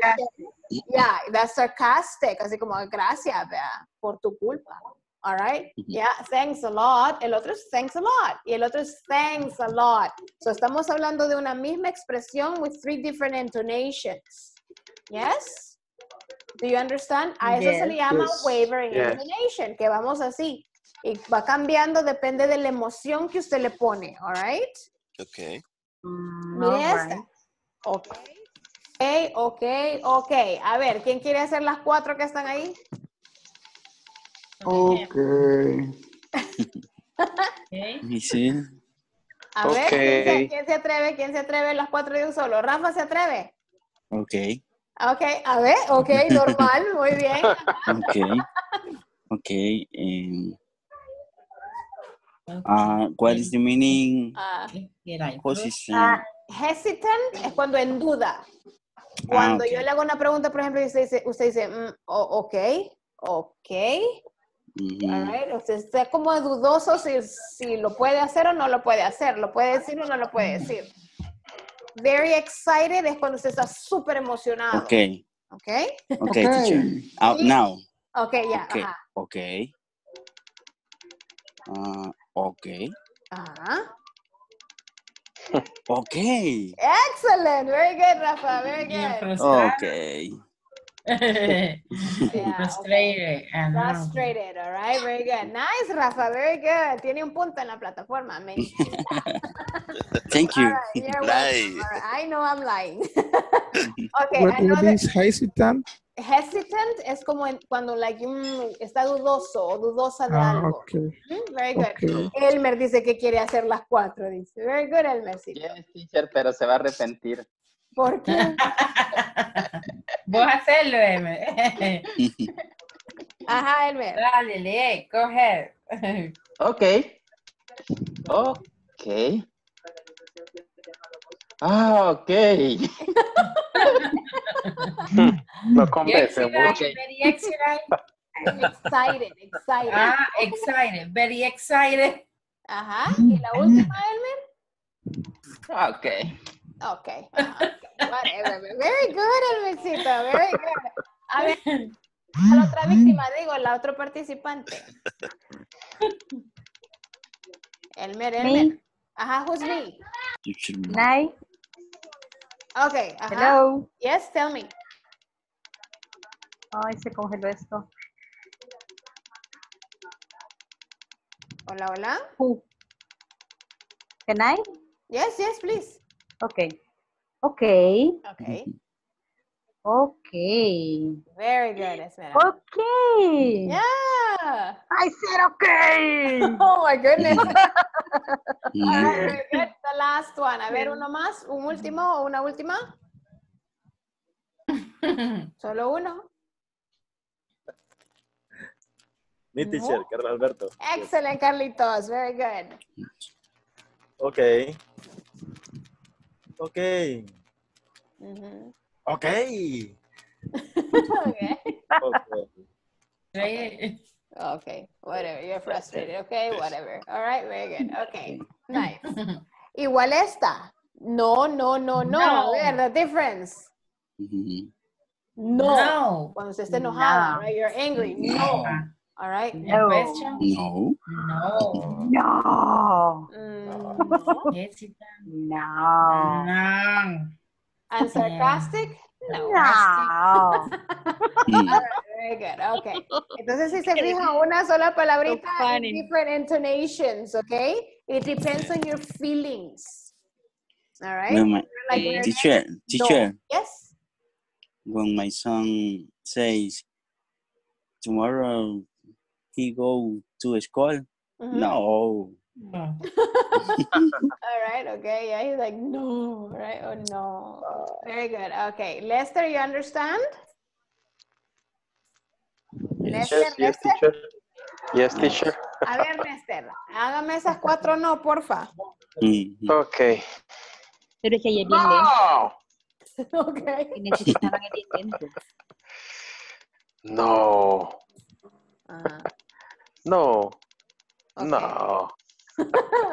Yeah, that's sarcastic. Así como, gracias, vea, por tu culpa. All right? Yeah, thanks a lot. El otro es thanks a lot. Y el otro es thanks a lot. So, estamos hablando de una misma expresión with three different intonations. Yes? Do you understand? A eso se le Yes. llama Yes. wavering Yes. intonation, que vamos así. Y va cambiando, depende de la emoción que usted le pone, all right? Okay. Mire esta. Ok. Ok, ok, ok. A ver, ¿quién quiere hacer las cuatro que están ahí? Okay. Y sí. A ver, ¿quién se, Ok. quién se atreve? ¿Quién se atreve? Las cuatro de un solo. ¿Rafa se atreve? Ok. Ok, a ver, ok, normal, muy bien. Ok. Ok. em, Uh, what is the meaning? Ah, Position. ah, hesitant es cuando en duda. Cuando yo le hago una pregunta, por ejemplo, y usted dice, usted dice mm, ok, ok, All right. Usted está como dudoso si, si lo puede hacer o no lo puede hacer, lo puede decir o no lo puede decir. Very excited es cuando usted está súper emocionado. Okay. Okay. Okay, teacher. Out now. Okay, ya, Okay. ajá. Okay. Uh. Ajá. Excellent. Very good, Rafa. Very good. Okay. Frustrated. ajá. Frustrated, all right, very good. Nice, Rafa, very good. Tiene un punto en la plataforma. Me Thank you. Welcome. Nice. Right, I know I'm lying. okay, What, what another is hesitant? hesitant es como en- cuando like mm, está dudoso o dudosa de Ah, algo. okay. Mm, Very good. Okay. Elmer dice que quiere hacer las cuatro, dice. Very good, Elmercito. Yes, teacher, pero se va a arrepentir. ¿Por qué? Vos hacerlo, M. Ajá, Elmer. Dale, lee, go ahead. Okay. Okay. Ah, okay. Lo convence mucho. Very excited. Excited, excited. Ah, excited. Very excited. Ajá. ¿Y la última, Elmer? Okay. Okay. ah, okay. Whatever. Very good, Elmercito. Very good. A ver, a la otra víctima, digo, la otra participante. Elmer, Elmer. Ajá, who's me? Night. Okay, ajá. Hello. Yes, tell me. Ay, se congeló esto. Hola, hola. Who? Can I? Yes, yes, please. Okay. Okay. Okay. Okay. Very good, Esmeralda. Okay. Yeah. I said okay. Oh my goodness. All right, very good. The last one. A ver, uno más, un último o una última. Solo uno. Mi teacher, Carlos Alberto. Excellent, Carlitos. Very good. Okay. Okay. Mhm. Okay. okay. Okay. Okay, whatever. You're frustrated. Okay, whatever. All right, very good. Okay, nice. Igual esta. No, no, no, no. No. A ver, the difference. Mhm. No. No. Cuando usted está enojada, No. right? You're angry. No. All right. The question? No. No. No. Mm, Hesitant. No. No. and sarcastic? No. No. All right, very good. Okay. Entonces, si se fija una sola palabrita, in different intonations, okay? It depends on your feelings. All right? When my, Like when you're teacher, no. teacher, Yes? when my son says tomorrow he go to school, Mhm. no. No. All right, okay. Yeah, he's like, no, right? Oh, no. Very good. Okay. Lester, you understand? Yes, Lester, yes, Lester. teacher. Yes, teacher. A ver, Lester, hágame esas cuatro no, porfa. Okay. Pero es que ella es bien lenta. No. Okay. Necesitaban el bien lento. No. Ajá. No. Okay. No.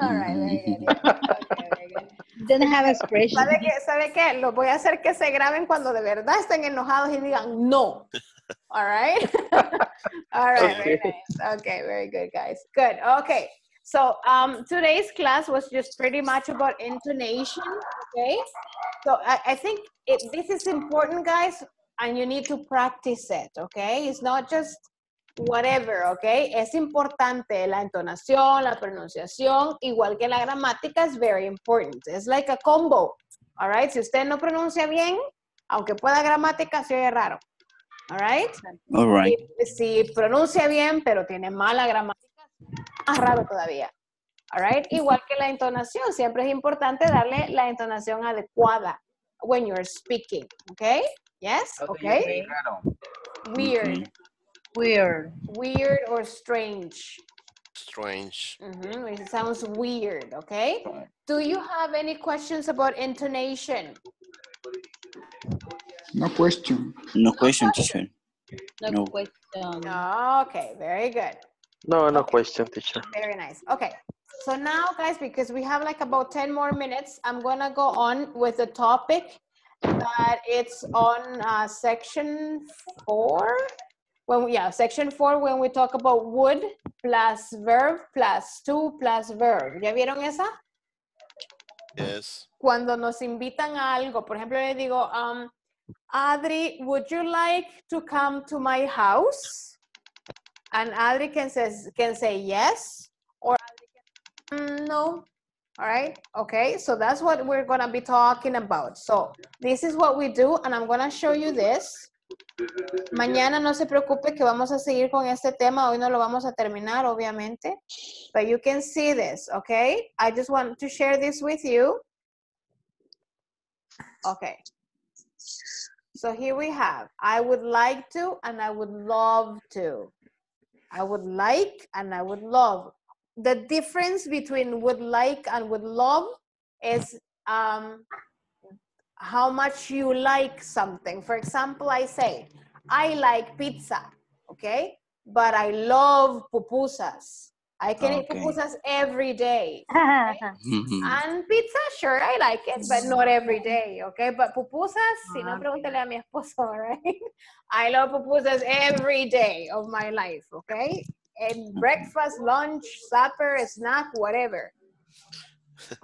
All right, very good. yeah. Okay, very good. Don't have expression. ¿Sabe qué? ¿Sabe qué? Lo voy a hacer que se graben cuando de verdad estén enojados y digan no. All right? All right, very Okay. nice. Okay, very good, guys. Good. Okay. So um, today's class was just pretty much about intonation. Okay. So I, I think it, this is important, guys, and you need to practice it. Okay. It's not just whatever, okay? Es importante la entonación, la pronunciación, igual que la gramática, es very important. Es like a combo, all right? Si usted no pronuncia bien, aunque pueda gramática, se oye raro, all right? All right. Si, si pronuncia bien, pero tiene mala gramática, más raro todavía, all right? Igual que la entonación, siempre es importante darle la entonación adecuada when you're speaking, okay? Yes, okay? Weird. Okay. Weird. Weird or strange. Strange. Mhm, It sounds weird, okay? Do you have any questions about intonation? No question. No question, teacher. No. question. Okay, very good. No, no question, teacher. Very nice. Okay. So now, guys, because we have like about 10 more minutes, I'm going to go on with the topic that it's on uh, section four. When we, yeah, section four, when we talk about would plus verb plus to plus verb. ¿Ya vieron esa? Yes. Cuando nos invitan a algo, por ejemplo, le digo, um, Adri, would you like to come to my house? And Adri can says can say yes, or Adri can, "Mm, no. All right. Okay. So that's what we're gonna be talking about. So this is what we do, and I'm gonna show you this. Mañana no se preocupe que vamos a seguir con este tema. Hoy no lo vamos a terminar, obviamente. But you can see this, okay? I just want to share this with you. Okay. So here we have, I would like to and I would love to. I would like and I would love. The difference between would like and would love is um, how much you like something. For example, I say, I like pizza, okay? But I love pupusas. I can eat pupusas every day. Mhm. And pizza, sure, I like it, but not every day, okay? But pupusas, si no, Ah, pregúntale a mi esposo, right? I love pupusas every day of my life, okay? And breakfast, lunch, supper, snack, whatever.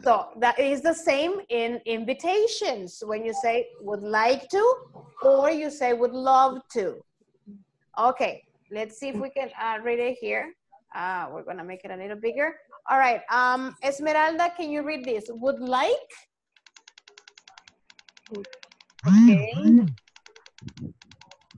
So that is the same in invitations when you say would like to or you say would love to. Okay, let's see if we can uh, read it here. Uh, we're gonna make it a little bigger. All right, um, Esmeralda, can you read this? Would like? Okay.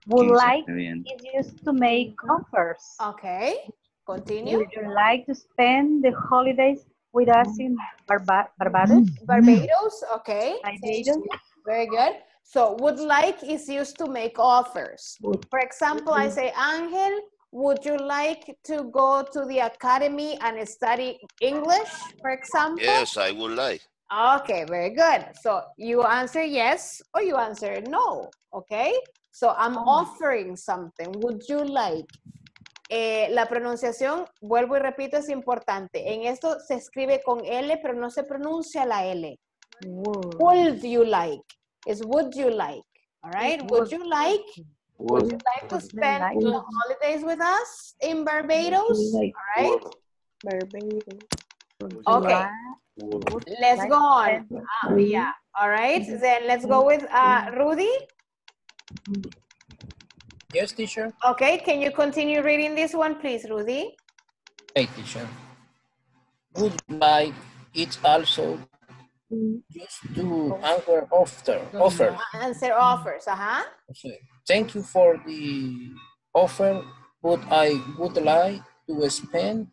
Would like is used to make offers. Okay, continue. Would you like to spend the holidays with us in Barba- Barbados? Mm. Mm. Barbados, okay. Barbados. Very good. So would like is used to make offers. For example, I mm-hmm. say, Angel, would you like to go to the academy and study English, for example? Yes, I would like. Okay, very good. So you answer yes or you answer no, okay? So I'm mm. offering something. Would you like? Eh, la pronunciación, vuelvo y repito, es importante. En esto se escribe con L, pero no se pronuncia la L. Would you like? Is would you like? All right. Would you like? Would you like to spend the holidays with us in Barbados? All right. Barbados. Okay. Let's go on. Ah, yeah. All right. Then let's go with uh, Rudy. Yes, teacher. Okay. Can you continue reading this one, please, Rudy? Hey, teacher. Goodbye. It's also used to answer offer. Offer. Answer offers. Uh-huh. Okay. Thank you for the offer, but I would like to spend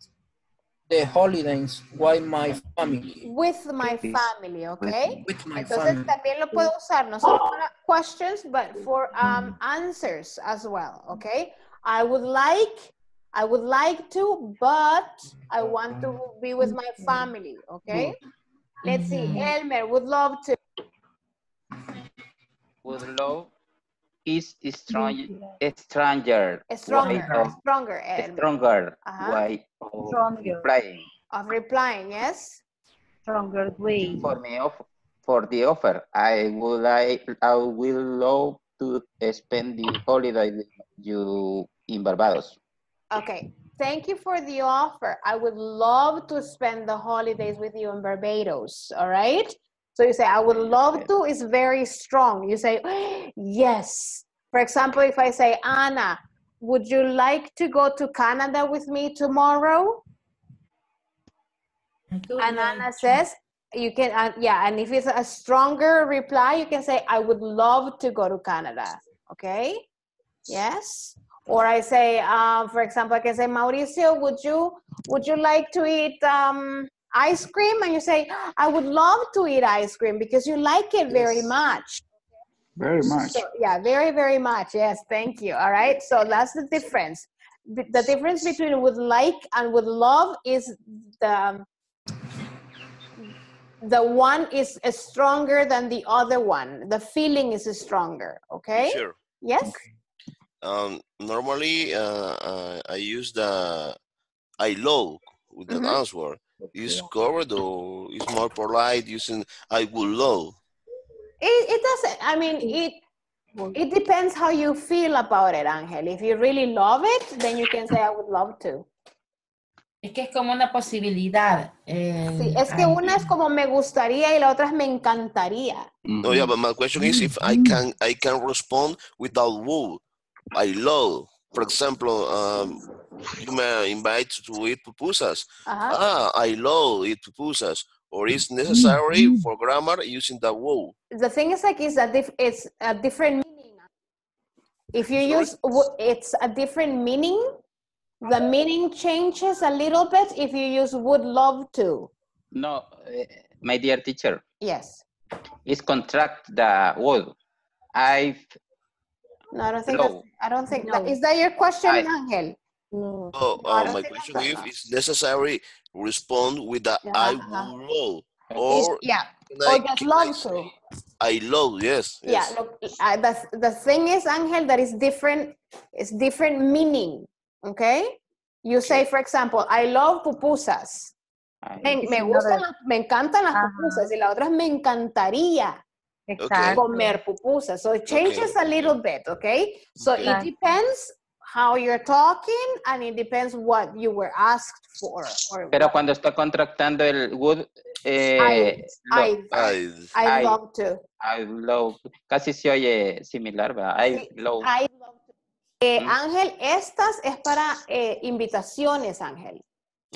the holidays with my family. With my family, okay? With my Entonces family. también lo puedo usar no solo para questions, but for um, answers as well, okay? I would like, I would like to, but I want to be with my family, okay? Let's see, Elmer would love to. Would love is strong, stranger. Stronger, way of- stronger, Elmer. stronger Uh-huh. way of Stronger. replying. Of replying, yes? Stronger way. For me, of, for the offer, I would like, I will love to spend the holiday with you in Barbados. Okay, thank you for the offer. I would love to spend the holidays with you in Barbados, all right? So you say, I would love to is very strong. You say, yes. For example, if I say, Anna, would you like to go to Canada with me tomorrow? And Anna says, you can, uh, yeah, and if it's a stronger reply, you can say, I would love to go to Canada, okay? Yes. Or I say, um, for example, I can say, Mauricio, would you would you like to eat um, ice cream? And you say, I would love to eat ice cream because you like it very much. Very much. So, yeah, very, very much. Yes, thank you. All right. So that's the difference. the difference between would like and would love is the the one is stronger than the other one. The feeling is stronger. Okay. Sure. Yes. Um, normally, uh, uh, I use the I love with an Mhm. answer. Is covered or is more polite using I would love. It, it doesn't. I mean, it it depends how you feel about it, Angel. If you really love it, then you can say I would love to. Es que es como una posibilidad. eh, Sí, es que ahí. una es como me gustaría y la otra es me encantaría. Oh yeah, but my question is if I can I can respond without would. I love. For example, um, you may invite to eat pupusas. Ajá. Ah, I love eat pupusas. Or is necessary for grammar using the would. The thing is like it's a diff, it's a different meaning. If you use it's a different meaning. The meaning changes a little bit if you use would love to. No, eh, my dear teacher, Yes. It's contract the word. I No, I don't think Love. that's, I don't think that, is that your question, I- Angel? Oh, I uh, my question that's is, enough. is necessary respond with the I Uh-huh. would love. Is- Or yeah. can Or I, just can I love say to. I love, yes. Yeah, yes. look, uh, the, the thing is, Angel, that is different, it's different meaning, okay? You say, for example, I love pupusas. Me, It's me gustan, me encantan las pupusas y la otra es me encantaría Exacto. comer pupusas. So it changes a little bit, okay? So it depends how you're talking and it depends what you were asked for. Or Pero cuando está contractando el would, eh, I- lo- I- I, I I- love to. I love, casi se oye similar, ¿verdad? I love. I love to. Eh, Mm. Ángel, estas es para eh, invitaciones, Ángel.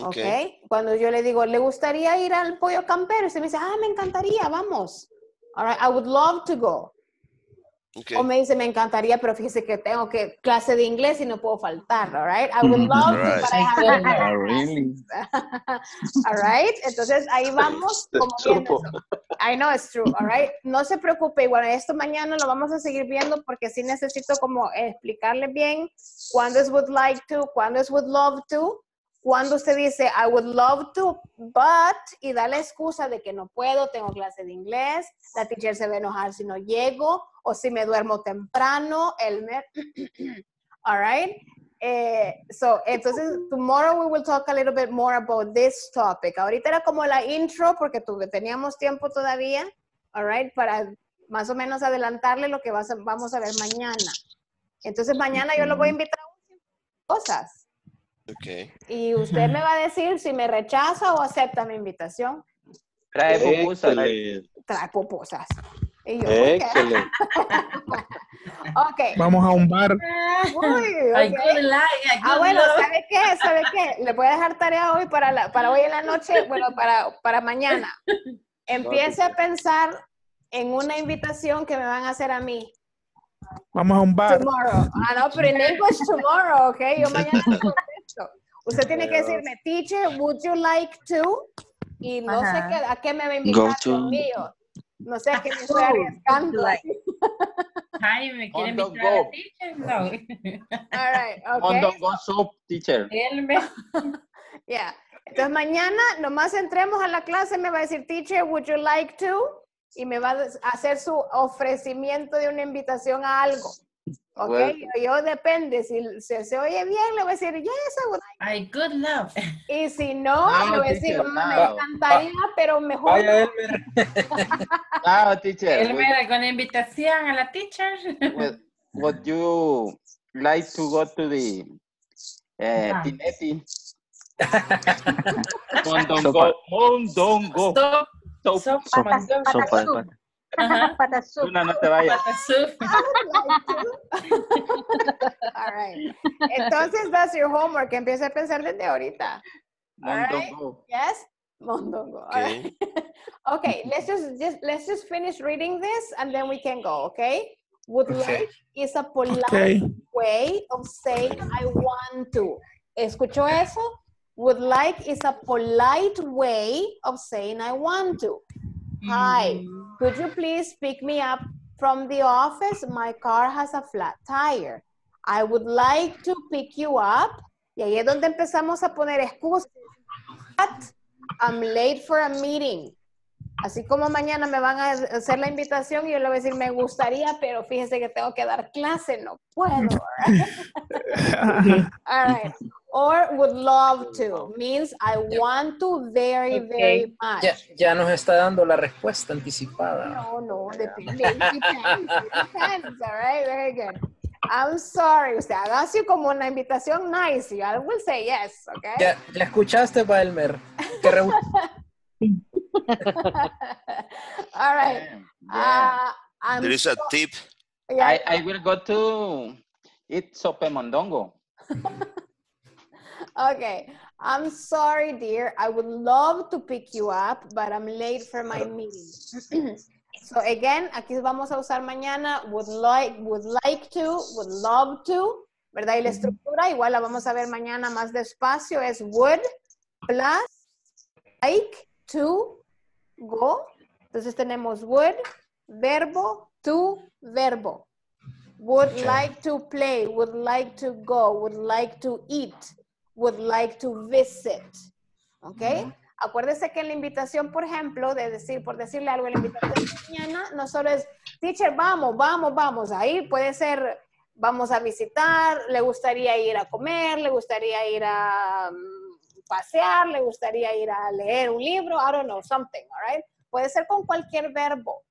¿Ok? Okay. Cuando yo le digo, ¿le gustaría ir al pollo campero? Y se me dice, ah, me encantaría, vamos. All right, I would love to go. Okay. O me dice, me encantaría, pero fíjese que tengo que clase de inglés y no puedo faltar, all right? I would love to, Right. but I have to really? all right? Entonces, ahí vamos como viendo eso. I know it's true, all right? No se preocupe, bueno, esto mañana lo vamos a seguir viendo porque sí necesito como explicarle bien cuándo es would like to, cuándo es would love to, cuando usted dice I would love to, but, y da la excusa de que no puedo, tengo clase de inglés, la teacher se va a enojar si no llego, o si me duermo temprano, el all right? Eh, so, entonces, tomorrow we will talk a little bit more about this topic. Ahorita era como la intro porque tuve, teníamos tiempo todavía, all right, para más o menos adelantarle lo que vas a- vamos a ver mañana. Entonces, mañana yo lo voy a invitar a cosas Okay. y usted me va a decir si me rechaza o acepta mi invitación. Trae pupusas. Trae pupusas. Y yo, ok. Excelente. Ok. Vamos a un bar. Uy, I ok. could lie, I Ah, bueno. ¿sabe qué? ¿Sabe qué? Le voy a dejar tarea hoy para, la, para hoy en la noche, bueno, para, para mañana. Empiece a pensar en una invitación que me van a hacer a mí. Vamos a un bar. Tomorrow. Ah, no, pero en English tomorrow, ¿ok? Yo mañana Usted tiene que decirme, teacher, would you like to? Y no sé qué, a qué me va a Go invitar, to- Dios mío. No sé a qué me estoy arriesgando. Ay, ¿me quiere invitar a Go. teacher? No. All right, okay. Mondongo soup, teacher. Él me... Yeah. Entonces mañana nomás entremos a la clase me va a decir, teacher, would you like to? Y me va a hacer su ofrecimiento de una invitación a algo. ¿Ok? Well- yo, depende, si se, se oye bien, le voy a decir, yes, I would like I good love. Y si no, No, le voy a decir, "Mm, me no. encantaría, pero mejor. Vaya, Elmer. Ah, teacher. Me con la invitación a la teacher. would, would you like to go to the eh, Ah. Pinetti? Mondongo. Mondongo. Sopa, Soup. sopa, Sopa, mandongo. sopa de pata. Ajá. Pata soup. Luna, no te vayas. Pata soup. All right. Entonces, that's your homework. Empieza a pensar desde ahorita. All right. Mondongo. Yes? Mondongo. All right. Okay. okay, let's just, just let's just finish reading this and then we can go, okay? Would Okay. like is a polite Okay. way of saying I want to. ¿Escuchó eso? Would like is a polite way of saying I want to. Hi, could you please pick me up from the office? My car has a flat tire. I would like to pick you up. Y ahí es donde empezamos a poner excusas. But I'm late for a meeting. Así como mañana me van a hacer la invitación y yo le voy a decir, me gustaría, pero fíjese que tengo que dar clase, no puedo. All right. Or would love to means I want to very, very much. Ya, ya nos está dando la respuesta anticipada. No, no, depende. It depends. It depends. All right, very good. I'm sorry. Usted haga así como una invitación nice y I will say yes, okay? Ya, ya escuchaste, Balmer. Re- All right. Uh, I'm There is a tip. Yeah. I, I will go to eat sope mondongo. Okay. I'm sorry, dear. I would love to pick you up, but I'm late for my meeting. so again, aquí vamos a usar mañana would like, would like to, would love to, ¿verdad? Y la estructura igual la vamos a ver mañana más despacio es would plus like to go. Entonces tenemos would, verbo, to, verbo. Would like to play, would like to go, would like to eat, would like to visit. ¿Ok? Acuérdese que en la invitación, por ejemplo, de decir, por decirle algo, en la invitación de mañana, no solo es, teacher, vamos, vamos, vamos. Ahí puede ser, vamos a visitar, le gustaría ir a comer, le gustaría ir a mm, pasear, le gustaría ir a leer un libro, I don't know, something, all right? Puede ser con cualquier verbo.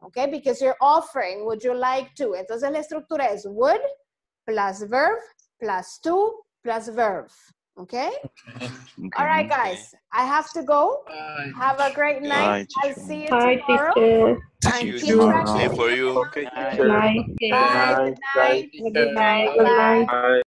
Okay, because you're offering, would you like to? Entonces la estructura es would plus verb plus to plus verb. Okay? All right, guys. I have to go. Have a great night. Bye, I'll see you Bye, tomorrow. teacher. And You keep too. practicing. Same for you. Bye. Good night. Good night. Bye.